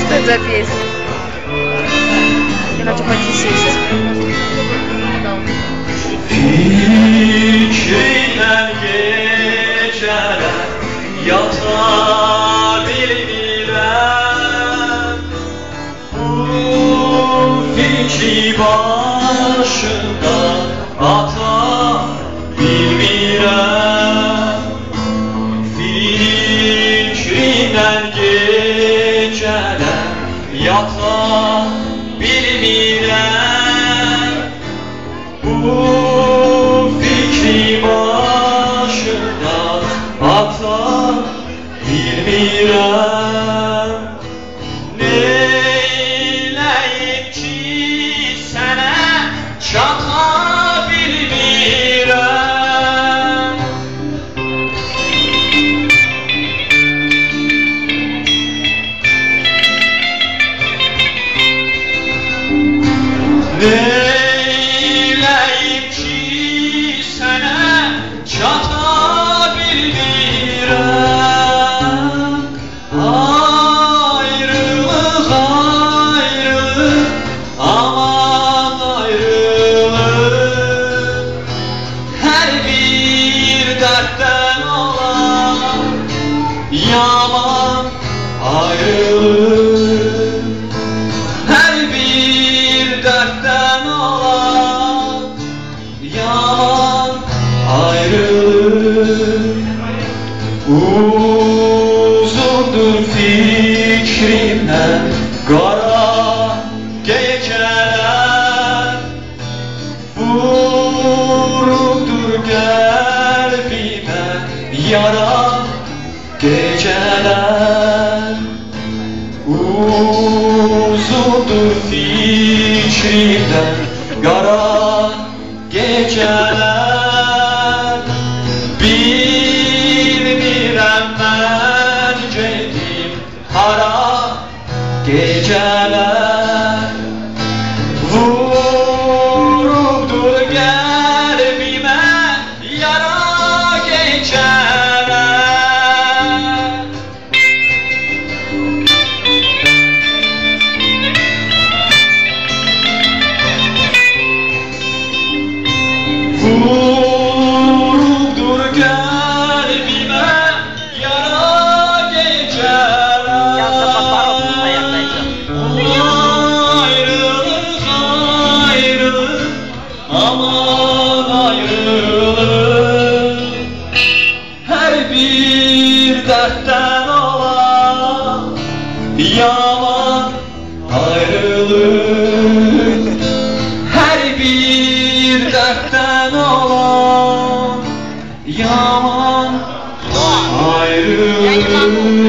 Что это за песня? Я хочу пойти сесть. Fikrinden geceler yatabilmirem Bu fikri başında atabilmirem geceler yatabilmirem bu fikri başından ata bilmirəm Neyləyim ki sənə çata Neyləyim ki sənə çata bilmirəm Ayrılıq, ayrılıq, aman ayrılıq Hər bir dərddən olan yaman ayrılıq Uzundur fikrimden kara geceler. Vuruldur kalbime yara geceler. Uzundur fikrimden kara geceler Vurubdur dertten olan yaman ayrılık. Her bir dertten olan yaman ayrılık